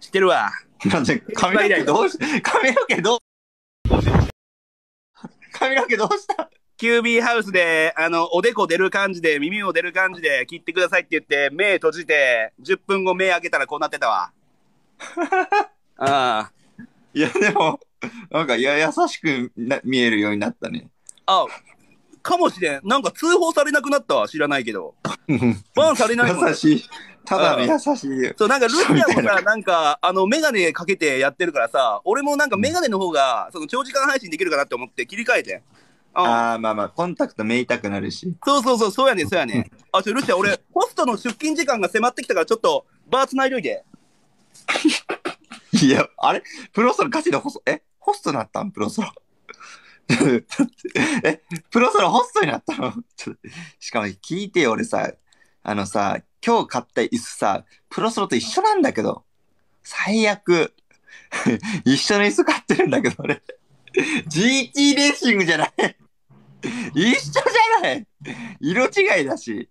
知ってるわ。なんで、髪の毛どうし、髪の毛どう、髪の毛どうした？キュービーハウスで、あの、おでこ出る感じで、耳も出る感じで切ってくださいって言って、目閉じて、10分後目開けたらこうなってたわ。あいや、でも、なんか、いや、優しくな見えるようになったね。あ。あ、かもしれん。なんか通報されなくなったわ。知らないけど。バンされないもん優しい。ただの優しい。そう、なんかルシアもさ、な。んか、あの、メガネかけてやってるからさ、俺もなんかメガネの方が、その長時間配信できるかなって思って切り替えて。あああ、まあまあ、コンタクトめいたくなるし。そうそうそう、そうやねんそうやねん。あ、ちょ、ルシア、俺、ホストの出勤時間が迫ってきたから、ちょっと、バーつないどいて。いや、あれ？プロソロガチでホスト、え？ホストなったん？プロソロ。え、プロソロホストになったの？しかも聞いてよ、俺さ、あのさ、今日買った椅子さ、プロソロと一緒なんだけど、最悪。一緒の椅子買ってるんだけど、俺。GT レーシングじゃない。一緒じゃない色違いだし。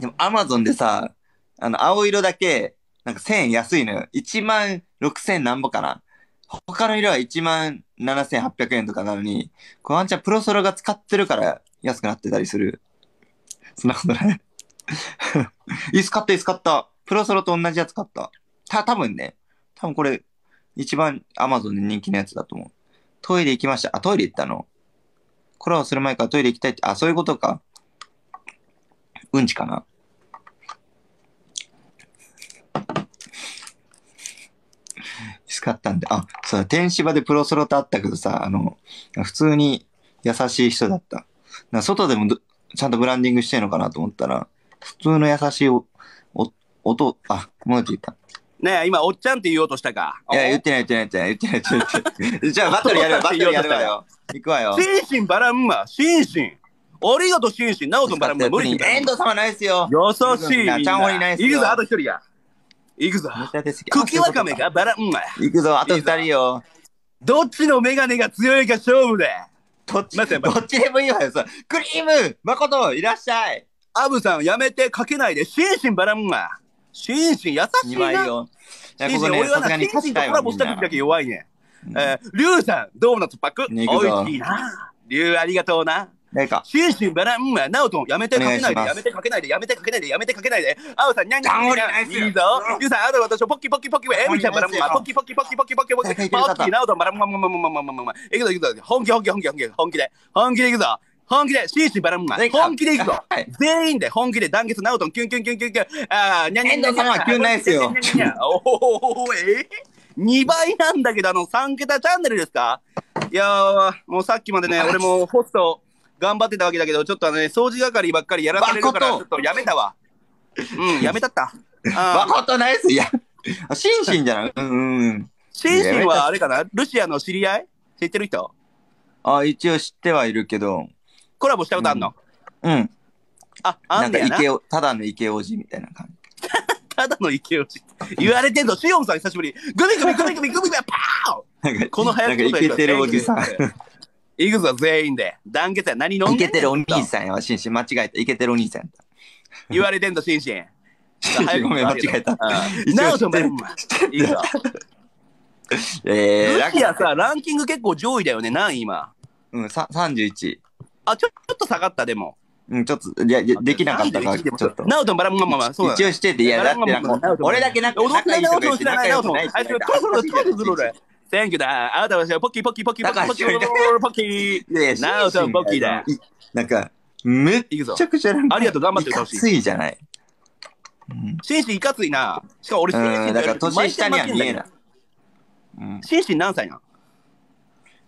でも、アマゾンでさ、あの、青色だけ、なんか1000円安いのよ。1万6000何ぼかな。他の色は1万7800円とかなのに、これワンチャンプロソロが使ってるから安くなってたりする。そんなことない。椅子買った、椅子買った。プロソロと同じやつ買った。た、多分ね。多分これ、一番アマゾンで人気のやつだと思う。トイレ行きました。あ、トイレ行ったの。コラボする前からトイレ行きたいって、あ、そういうことか。うんちかな。使ったんで、あ、そうだ、天芝でプロソロとあったけどさ、あの、普通に優しい人だった。な外でもちゃんとブランディングしてんのかなと思ったら、普通の優しいお、お、音、あ、もう言った。ねえ、今、おっちゃんって言おうとしたか？いや、言ってない、言ってない、言ってない、言ってない、言ってない。じゃあ、バトルやるわ、バトルやるわよ。行くわよ。シンシンバランマ、シンシン。ありがとう、シンシン。ナオトンバランマ、無理に。遠藤様ナイスよ。優しい。なちゃんほりナイスよ行くぞ、あと一人や。行くぞ。茎わかめがバランマ。行くぞ、あと二人よ。どっちのメガネが強いか勝負で。どっち、どっちでもいいわよ、さ。クリーム誠いらっしゃいアブさん、やめてかけないで。シンシンバランマ。シンシン、優しいな。よ。いや、シンシン、ここね、俺はな、さすがにシンシンとコラボした時だな。け弱いね。うんえー、リュウさん、ドームの突破。ねおいしいな。リュウ、ありがとうな。誰か。シンシンバランマ、ナオトン、やめてかけないで、やめてかけないで、やめてかけないで、やめてかけないで。アウさん、にゃんにゃんにゃん。ナイスよいいぞ。リュウさん、あと私、ポッキポッキポッキ、エミちゃんバランマ、ポッキポッキポッキポッキポッキポッキ、ポッキ、ナオトンバランマ、ママママママママ。いくぞ、いくぞ。本気、本気、本気、本気、本気で。本気でいくぞ。本気で、シンシンバランマ。本気でいくぞ。はい。全員で本気で団結、ナオトン、キュンキュンキュンキュンキュン。あー、にゃんにゃんにゃんにゃん。遠藤様はキュンナイスよにゃんにゃんにゃんにゃんおお、え2倍なんだけど、あの、3桁チャンネルですか？いやー、もうさっきまでね、俺もホスト頑張ってたわけだけど、ちょっとあのね、掃除係ばっかりやらされるから、ち誠ょっとやめたわ。うん、やめたった。あー。誠ナイスいや、あシンシンじゃない？うんうん。うん。シンシンはあれかな？ルシアの知り合い？知ってる人？あ、一応知ってはいるけど、コラボしたことあんの、うん。あ、あなんんかねやな。池を、ただの池王子みたいな感じ。ただの勢い言われてんぞ、シオンさん久しぶり。グミグミグミグミグミグミパーなんか、この早なんか口イケてるおじさん。行くぞ、全員で。団結や。何飲んでんねんイケてるお兄さんやわ、シンシン。間違えた。イケてるお兄さんやった。言われてんぞ、シンシン。シンシンごめん、間違えた。一なお応知ってるとも、いいぞ。えー、ルシアさ、ランキング結構上位だよね、何位今。うん、さ31。あ、ちょ、ちょっと下がった、でも。うん、ちょっと、いや、いやできなかったから、ちょっと。ナオトンバランマママ、そう。一応してて、いや、だってなんか、俺だけなんか踊ってないナオトン知らないナオトン。あ仲いつ、ト良くないロトロトロトロトロ。Thank you だ。あなたはポッキーポッキーポッキーポッキーポッキーポやいやナオトンポッキーだ。いなんか、めっち。ゃくちゃなんか、ありがとう頑張ってほしいいかついじゃない？うん。シンシンいかついな。しかも俺、シンシンうん、だから年下には見えない。うん。シンシン何歳なん？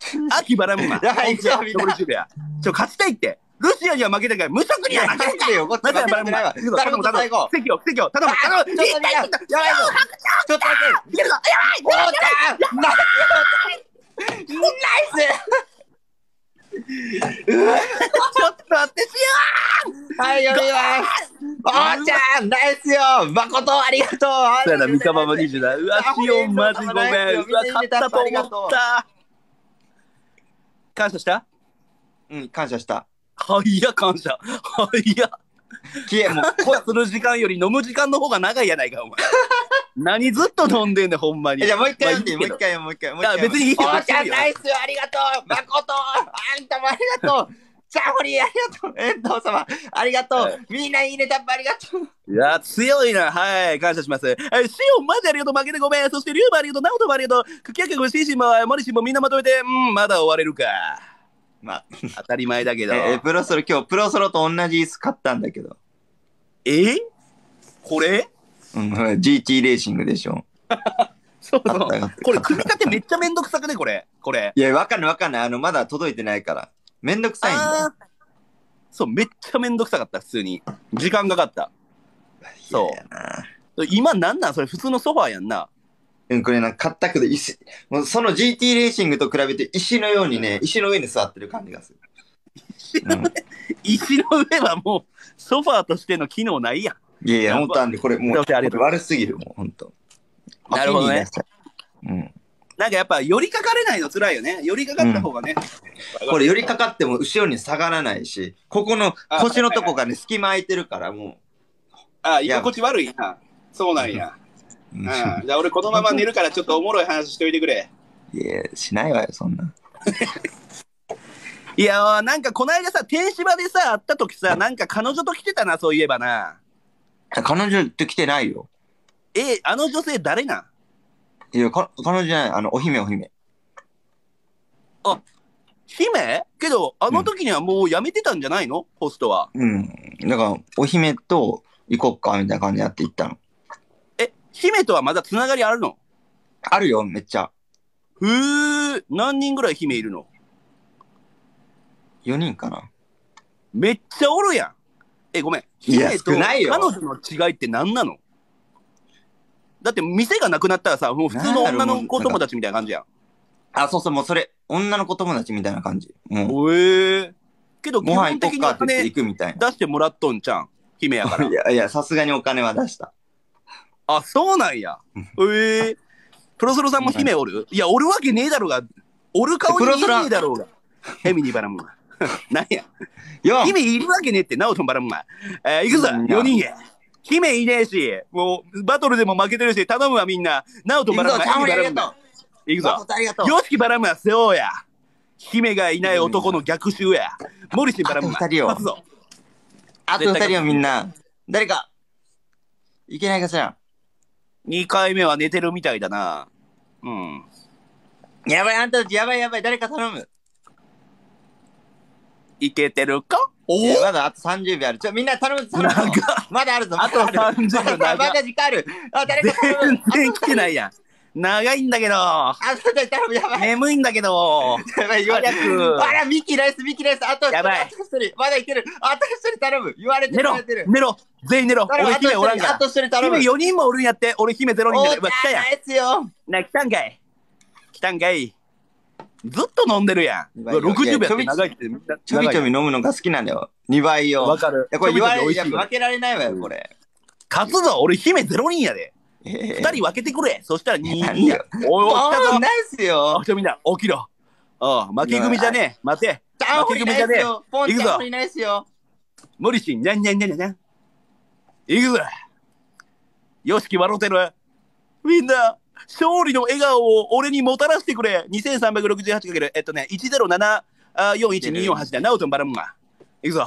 秋バラムマ。やばい行くぞみんな俺中や。ちょ、勝ちたいって。ルシアには負けたから、無職には負けたてよ、こっち負けてないわ。頼む頼む。席を、席を、頼む、頼む、ちょっとみんな、やばいぞ。ちょっと待って。いけるぞ、やおーちゃんナイスナイばいちょっと待って、しスはい、読みます。おーちゃんナイスよ誠ありがとうそうやな、三河マ20だ。うわ、シオン、マジごめん。うわ、勝ったと思った。感謝した？うん、感謝した。はいや、感謝。はいや。消え、もう、こする時間より飲む時間の方が長いやないか、お前。何ずっと飲んでんねん、ほんまに。えじゃあもう一回読んで、もう一回、もう一回、もう一いや回。別にいいよおーちゃんナイスありがとう誠あんたもありがとうチャホリーありがとう遠藤様ありがとはうみんないいねタップありがとういや、強いな。はい、感謝します。え、シオン、マジありがとう。負けてごめん。そして、リュウもありがとう。ナオトもありがとう。クキヤケ君、シーシンも、モリシンもみんなまとめて、うん、まだ終われるか。まあ、当たり前だけど。え、えプロソロ今日、プロソロと同じ椅子買ったんだけど。え？これ？うん、GT レーシングでしょ。そうそう。これ、組み立てめっちゃめんどくさくね、これ。これ。いや、わかんないわかんない。あの、まだ届いてないから。めんどくさいんだそう、めっちゃめんどくさかった、普通に。時間かかった。そう。今なんなん？それ普通のソファーやんな。うん、これな、買ったけど、石、もうその GT レーシングと比べて石のようにね、石の上に座ってる感じがする。うん、石の上はもう、ソファーとしての機能ないやん。いやいや、本当なんで、これもう、悪すぎる、もう、本当。なるほどね。うん。なんかやっぱ、寄りかかれないの辛いよね。寄りかかった方がね。これ、寄りかかっても後ろに下がらないし、ここの腰のとこがね、隙間空いてるから、もあ、居心地悪いな。そうなんや。う。ん、じゃあ俺このまま寝るからちょっとおもろい話しといてくれ。いや、しないわよ、そんな。いやー、なんかこの間さ、天芝でさ、会った時さ、なんか彼女と来てたな、そういえばな。彼女って来てないよ。え、あの女性誰なん？いや、か彼女じゃない、あの、お姫お姫。姫？けど、あの時にはもう辞めてたんじゃないの？ホストは。うん。だから、お姫と行こっか、みたいな感じでやって行ったの。え、姫とはまだつながりあるの？あるよ、めっちゃ。ふー、何人ぐらい姫いるの？4人かな。めっちゃおるやん。え、ごめん。姫と彼女の違いって何なの？だって店がなくなったらさ、もう普通の女の子友達みたいな感じやん。あ、そうそう、もうそれ、女の子友達みたいな感じ。もう、へえ。けど基ご飯本的にい出してもらっとんちゃん。姫やからな。い。やいや、さすがにお金は出した。あ、そうなんや。へえ。プロソロさんも姫おる？いや、おるわけねえだろうが。おる顔にいねえだろうが。ヘミにバラムマ。なんや。4! 姫いるわけねえって、ナオトンバラムマ。えー、行くぞ、うん4人や。姫いねえし、もう、バトルでも負けてるし、頼むわみんな。ナオトンバラムマ。行くぞ、チャンホリありヘミバラムマがとう。行くぞ。誠ありがとう。ヨシキバラムマ、背負うや。姫がいない男の逆襲や。モリシンバラムマ。あと二人よ。あと2人はみんな、誰か、いけないかしら？2回目は寝てるみたいだな。うん。やばい、あんたたちやばいやばい、誰か頼む。いけてるか？お？いやまだあと30秒ある。ちょ、みんな頼む、頼むまだあるぞ。あとまだある30秒長っまだ時間ある。あ、誰か頼む。全然来てないやん。長いんだけど。あ、そうだ、頼む、やばい。眠いんだけど。やばい、言われ早くあら、ミキナイス、ミキナイス。あと一人、やばいあと一人。まだいける。あと一人頼む。言われてる、寝ろ言われてる。寝ろ全員寝ろ頼む俺姫おらんからあと一人頼む。姫4人もおるんやって俺姫0人おだからうわ来たやんナイスよ。な来たんかい来たんかいずっと飲んでるやん。うわいやいや60秒やって長いってちょびちょび飲むのが好きなんだよ。2倍よ。わかる。いや、これ言われいや、負けられないわよ、これ。勝つぞ俺姫0人やで。え2人分けてくれ。そしたら2なん人や。でおいおい来たぞ。おーナイスよ。あ。ちょみんな起きろ。ああ負け組じゃねえ。待て。チャンホリナイスよ。ポン行くぞチャンホリナイスよ。モリシンにゃんにゃんにゃんにゃん行くぞよしき笑うてる。みんな勝利の笑顔を俺にもたらしてくれ。2368× えっとね1074128だ。ナオトンバラムマ行くぞ。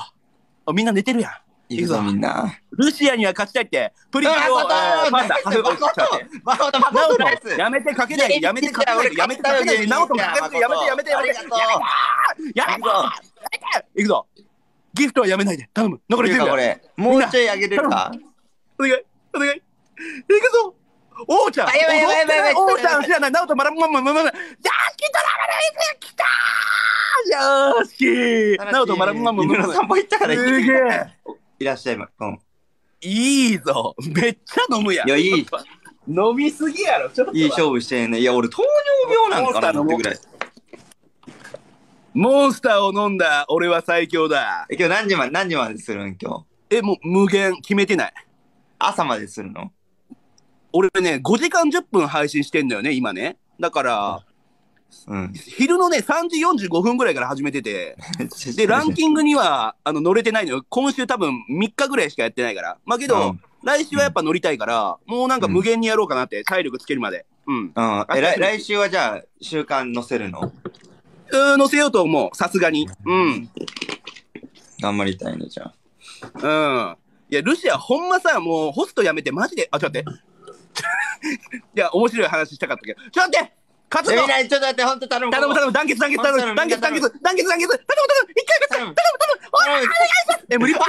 あみんな寝てるやん。いくぞ、みんな。ルシアには勝ちたいって。プリキュアをパンダハフ誠誠ナオ誠ナイストンやめてかけないでやめてかけないでやめてかけないでナオトンかけないでやめてやめてやめてありがとうやめて行くぞギフトはやめないで頼む残り10秒。もうちょいあげれるかお願い、お願い。ちゃん。あやばいやばいやばいやばい王ちゃん知らない。ナオトマラマママママ。じゃあ、来たらまだ来たー。よしなおとマラマム犬の散歩行ったからすげえいらっしゃいまうん。いいぞ。めっちゃ飲むやん。いやい。い飲みすぎやろちょっといい勝負してんね。いや、俺糖尿病なんかなってぐらい。モンスターを飲んだ俺は最強だ。え今日何時まで、何時までするん今日？えもう無限。決めてない。朝までするの？俺ね5時間10分配信してんだよね今ね。だからうん。昼のね3時45分ぐらいから始めてて。でランキングにはあの乗れてないのよ。今週多分3日ぐらいしかやってないから。まあけど、うん。来週はやっぱ乗りたいから、もうなんか無限にやろうかなって体力つけるまで。うん。うん。え、来来週はじゃあ、週刊載せるの？うん乗せようと思う。さすがに。うん。頑張りたいね、じゃあ。うん。いやルシアほんまさもうホストやめてマジであちょっと待って いや面白い話したかったけどちょっと待って勝つぞえみんな、ちょっと待って、ほんと頼む。頼む頼む団結団結頼む団結団結団結団結頼む頼む一回勝つ頼む。頼む。え無理そ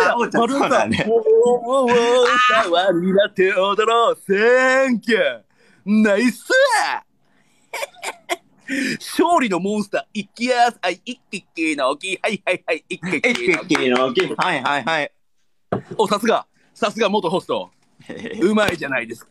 うやあおうちゃん丸尾さんそうだねおーおーおーシャワーになって踊ろうセンキューナイス勝利のモンスター、いきやす、はい、一気のき、はいはいはい、一気え、キのき。キのキ。はいはいはい。お、さすが、さすが元ホスト。うまいじゃないですか。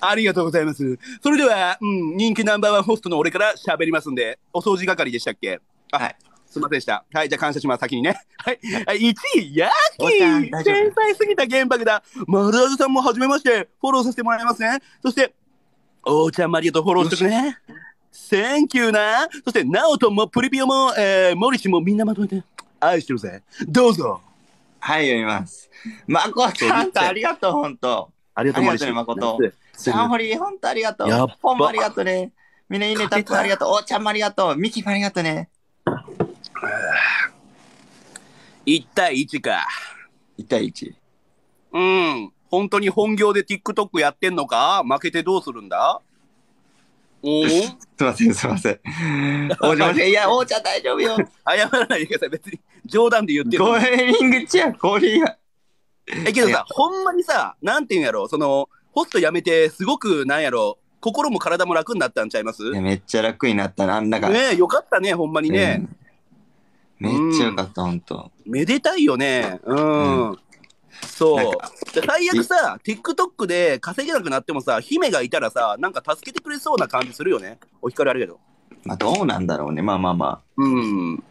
ありがとうございます。それでは、うん、人気ナンバーワンホストの俺から喋りますんで、お掃除係でしたっけ？あ、はい。すいませんでした。はい、じゃあ感謝します、先にね。はい。はい、1位、ヤッキー天才すぎた原爆だ丸ラさんもはじめまして、フォローさせてもらいますね。そして、おーちゃんマリオとフォローしてくね。センキューな。そして、ナオトもプリピオも、えー、モリシもみんなまとめて、愛してるぜ。どうぞ。はい、読みます。まこちゃんとありがとう、ほんと。ありがとう、モリシ。ありがとうねシャンホリー、ほんとありがとうやっば。ポンもありがとうね。みんないいね、たっぷりありがとう。おーちゃんもありがとう。ミキもありがとうね。1対1か。1対1。うん。本当に本業で TikTok やってんのか？負けてどうするんだ？おー すいません、すいません。おじません。いや、おーちゃん大丈夫よ。謝らないでください。別に冗談で言ってるゴーリングチェア。え、けどさ、ほんまにさ、なんていうんやろ、その、ホスト辞めて、すごく、なんやろ、心も体も楽になったんちゃいます？いやめっちゃ楽になったな、あんなが。ねえ、よかったね、ほんまにね。うんめっちゃよかった、ほんと。めでたいよね。うん。なんそう最悪さ、TikTok で稼げなくなってもさ、姫がいたらさ、なんか助けてくれそうな感じするよね。お光あるけど。まあ、どうなんだろうね。まあまあまあ。うん。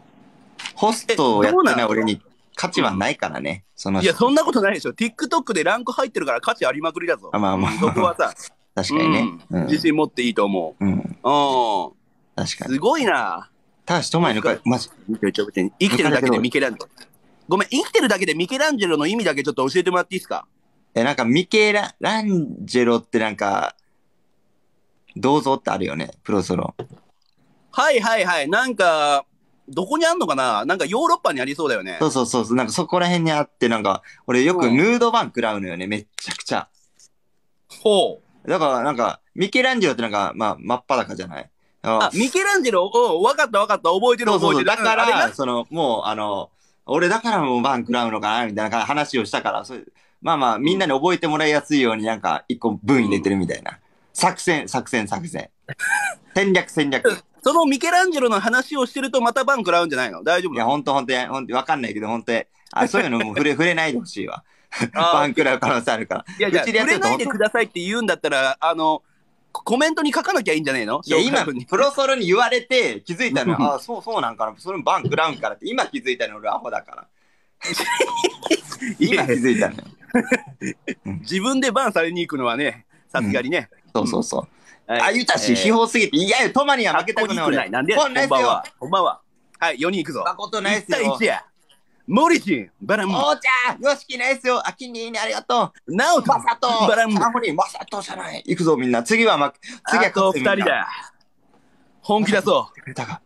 ホストをやってないの？俺に価値はないからね。そのいや、そんな。なことないでしょ。TikTok でランク入ってるから価値ありまくりだぞ。あまあまあそこはさ、確かにね。うん。自信持っていいと思うん。う。うん。確かに。すごいな。高橋、と前のか、マジ。生きてるだけでミケランジェロ。ごめん、生きてるだけでミケランジェロの意味だけちょっと教えてもらっていいですか？え、なんかミケラ、ランジェロってなんか、銅像ってあるよね、プロソロ。はいはいはい。なんか、どこにあんのかな？なんかヨーロッパにありそうだよねそ。うそうそうそう、なんかそこら辺にあって、なんか、俺よくうんヌードバン食らうのよね、めっちゃくちゃ。ほう。だからなんか、ミケランジェロってなんか、まあ、真っ裸じゃない？ああ、ミケランジェロ、おわかったわかった。覚えてる。覚えてる。だから、なその、もう、あの、俺だからもうバン食らうのかなみたいな話をしたから、それまあまあ、みんなに覚えてもらいやすいようになんか、一個文入れてるみたいな。作戦、作戦、作戦。戦略、戦略。そのミケランジェロの話をしてるとまたバン食らうんじゃないの？大丈夫いや、ほんとほんと、ほんと、わかんないけど、ほんと、あ、そういうのもう 触れ、触れないでほしいわ。あバン食らう可能性あるから。いや、じゃあ、触れないでくださいって言うんだったら、あの、ココメントに書かなきゃいいんじゃねえの？いや、今プロソロに言われて気づいたのよあ、そう、そうなんかな。それもバン食らうんからって、今気づいたの俺アホだから。今気づいたのよ。自分でバンされに行くのはね、さすがにね。そうそうそう。はいあ、ゆたし、えー秘宝すぎて、いやいや、トマには負けたくない俺。ない。なんでこんなんですよは。。こんばんは。はい、4人行くぞ。誠ナイ1対スよ1。や。モリシン、バラム、おーちゃんよしきナイスよ。あきににありがとう。ナオト、マサトバラム、サンホリマサトじゃない。行くぞみんな。次はま、次はあと勝つ2人だ。本気出そう。みんな。だが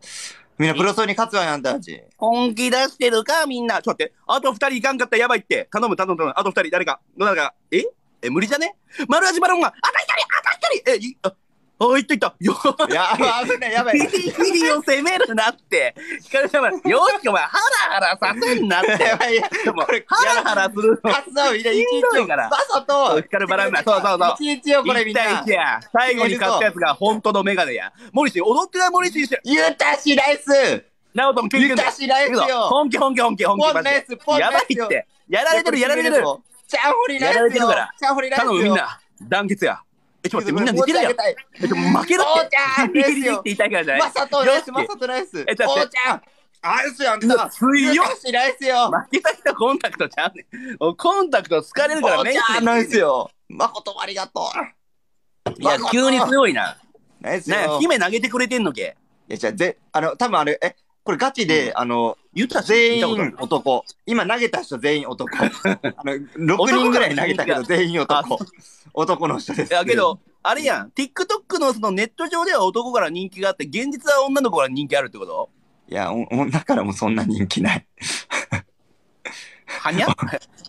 みんなプロソロに勝つわよ、あんたたち。本気出してるか、みんな。ちょっと待って。あと2人いかんかったらやばいって。頼む、頼む、頼む。あと2人、誰か。どなたか。え？え、無理じゃね？丸味バランが、あと1人、あと1人え、いあ、おいったいった。よいや、危ない、やばい。ギリを攻めるなって。ヒカルちゃんは、よしきお前、ハラハラさせんなって。やばいや、でもこれ、ハラハラするの。カツオみんな一しんからバサと、バランナそうそうそう一日をこれみん1対な1。や。最後に勝ったやつが本当のメガネや。モリシー、踊ってないモリシーしてる。ゆたしライスナオトも聞いてゆんだたしライスよ本気本気本気本気ポンマジでナイス、ポンやナイスよばいって。やられてるやられてる。チャンホリライスよやられてるからチャンホリライスよ頼むみんな。団結や。え、ちょっと待って、みんな寝てるやん。ん。え、ちょ、負けろおーって。ちゃん ギリギリって言いたいからじゃない？マサトライス、よしマサトライス。えちょっとおーちゃんアイスやんうわか。強しライスよ。負けた人コンタクトちゃうねん。おコンタクト疲れるからおーメイクちゃんナイスよ。誠ありがとう。いや、急に強いな。なんやよ。姫投げてくれてんのけ。いや、じゃあ、ぜ、あの、多分あれ、え、これガチで、あの、言ったし全員男。今投げた人全員男。あの、6人ぐらい投げたけど全員男。男の人です。いやけど、あれやん、TikTok のそのネット上では男から人気があって、現実は女の子から人気あるってこと？いや、お女からもそんな人気ない。はにゃ？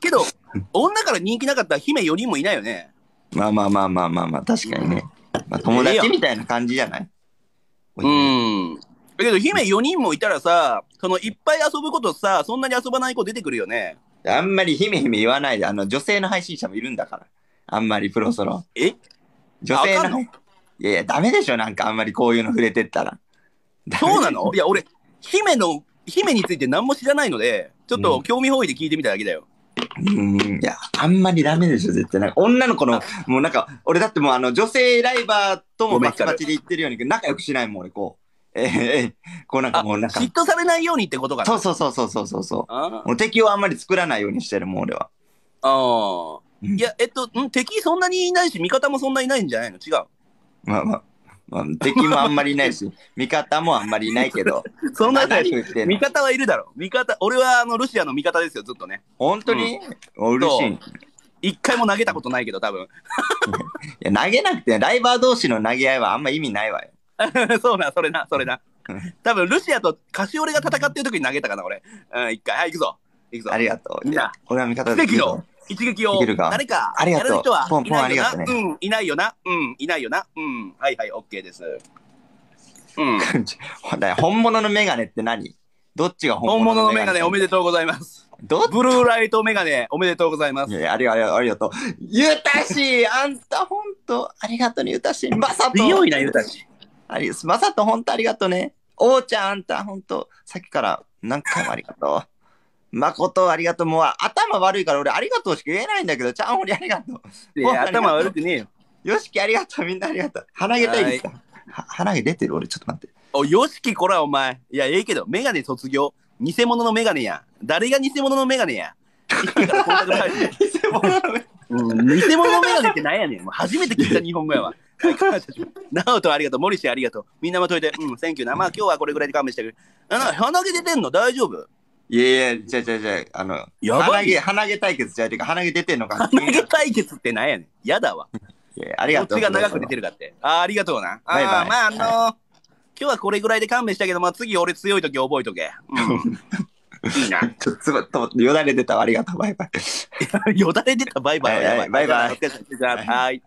けど、女から人気なかったら姫4人もいないよね。まあまあまあまあまあまあ、確かにね。まあ、友達みたいな感じじゃない？うん。だけど、姫4人もいたらさ、そのいっぱい遊ぶことさ、そんなに遊ばない子出てくるよね。あんまり姫姫言わないで、あの、女性の配信者もいるんだから。あんまりプロソロ。え？女性の。いやいや、ダメでしょ、なんかあんまりこういうの触れてったら。そうなの？いや、俺、姫の、姫について何も知らないので、ちょっと興味本位で聞いてみただけだよ。うん、いや、あんまりダメでしょ、絶対。なんか女の子の、もうなんか、俺だってもうあの、女性ライバーともバチバチで言ってるように、仲良くしないもん、俺、こう。えー、えーこうなんかあ、もうなんか、嫉妬されないようにってことかな？そうそうそうそうそうそう。あもう敵をあんまり作らないようにしてるもん、俺は。あー。うんいや、えっと、ん？敵そんなにいないし、味方もそんないないんじゃないの？違う？まあまあ、まあ、敵もあんまりいないし、味方もあんまりいないけど。そんな何言ってんの味方はいるだろ。味方、俺はあの、ロシアの味方ですよ、ずっとね。本当に、お嬉しい。い一回も投げたことないけど、多分。や、投げなくて、ライバー同士の投げ合いはあんま意味ないわよ。そうな、それな、それなうん。多分、ルシアとカシオレが戦ってる時に投げたかな、俺。うん、一回。はい、行くぞ。行くぞ。ありがとう。みんな、俺は味方で奇跡の一撃を誰かありがとうやる人はポンポンいないよなありがとううん、いないよな。うん、いないよな。うん、はいはい、オッケーです。うん。本物のメガネって何？どっちが本本物のメガネ？物のメガネおめでとうございます。どっブルーライトメガネおめでとうございますい。やいやありがとう、ありがとう。ゆたしあんたほんと、ありがとうね、ゆたしまさと。強いな、ゆたし。ありまさとほんとありがとうね。おーちゃん、あんたほんと、さっきから何回もありがとう。まことありがとう。もう頭悪いから俺ありがとうしか言えないんだけど、ちゃんほりありがとう。いや、頭悪くねえよ。よしきありがとう。みんなありがとう。鼻毛たいです鼻毛出てる俺ちょっと待って。お、よしきこら、お前。いや、ええけど、メガネ卒業。偽物のメガネや。誰が偽物のメガネや。偽物のメうん、偽物のメガネってなんやねん。初めて聞いた日本語やわ。はい感謝しますナオトありがとう。モリシーありがとう。みんなまといて。うん、センキューな。まあ今日はこれぐらいで勘弁してくれ。あの、鼻毛出てんの？大丈夫？いやいや、じゃあじゃあじゃああの、やばい鼻毛、鼻毛対決じゃあ、てか鼻毛出てんのか。鼻毛対決ってなんやねん。やだわ。いやありがとう。どっちが長く出てるかって。あーありがとうな。あーバまああのー今日はこれぐらいで勘弁したけど、まあ次俺強い時覚えとけ。うん。いいな。ちょっとよだれ出たわ。ありがとう。バイバイ。よだれ出たバイバイバイバイお疲れ様でしたはい。